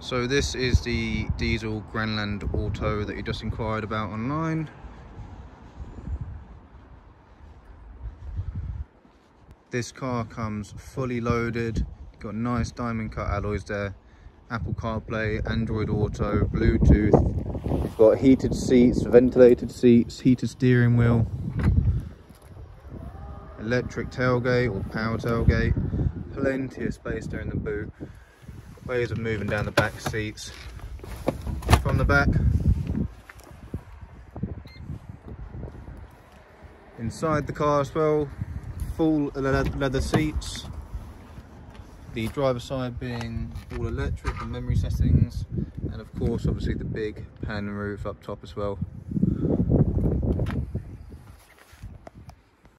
So this is the diesel Grandland Auto that you just inquired about online. This car comes fully loaded, got nice diamond cut alloys there, Apple CarPlay, Android Auto, Bluetooth. You've got heated seats, ventilated seats, heated steering wheel, electric tailgate or power tailgate, plenty of space there in the boot, ways of moving down the back seats. From the back, inside the car as well, full leather seats. The driver side being all electric and memory settings. And of course, obviously the big pan roof up top as well.